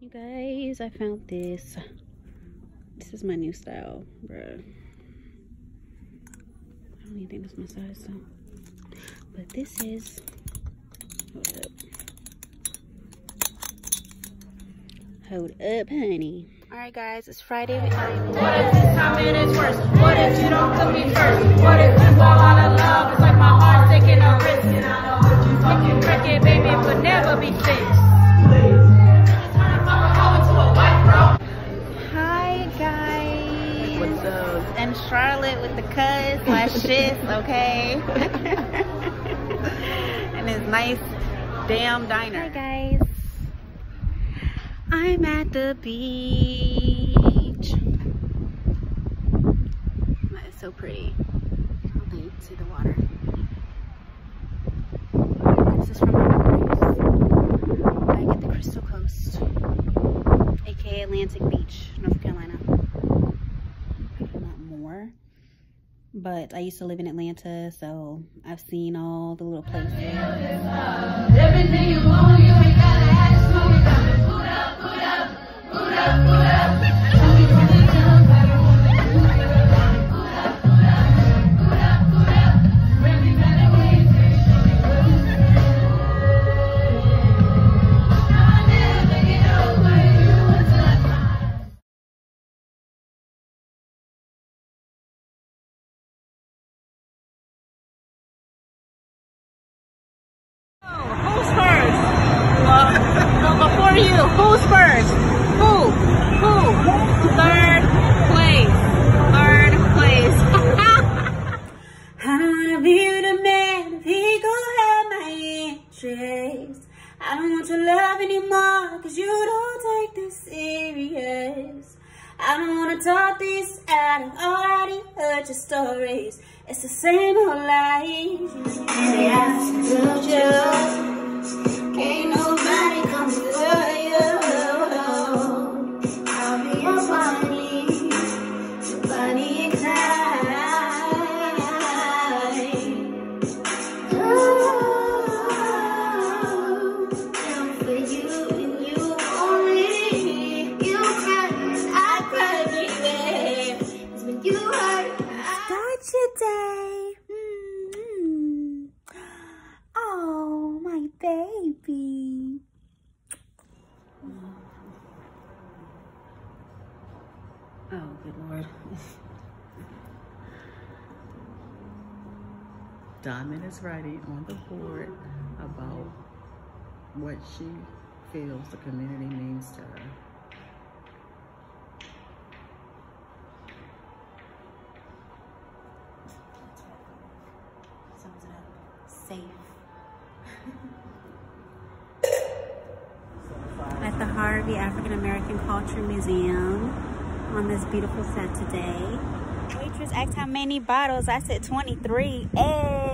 You guys, I found this. This is my new style, bro. I don't even think that's my size, so. But this is, hold up. Hold up, honey. All right, guys, it's Friday. What if this time it is worse? What if you don't put me first? What if you fall out of love? It's like my heart taking a risk. And I know what you fucking cricket, baby, it never be fixed. Guys. And Charlotte with the cuz slash shit, okay? and his nice damn diner. Hi, guys. I'm at the beach. That is so pretty. I don't think you can see the water. This is from. I get the Crystal Coast, aka Atlantic Beach, North Carolina. But I used to live in Atlanta, so I've seen all the little places. You, who's first? Who? Who? Third place. Third place. I don't wanna be the man if he gon' have my interest. I don't want your love anymore, cause you don't take this serious. I don't wanna talk this out, I've already heard your stories. It's the same old lies. They I start your day. Mm-hmm. Oh, my baby. Oh, good lord. Diamond is writing on the board about what she feels the community means to her. Sums it up. Safe. At the Harvey African American Culture Museum on this beautiful set today. Waitress asked how many bottles. I said 23. Hey.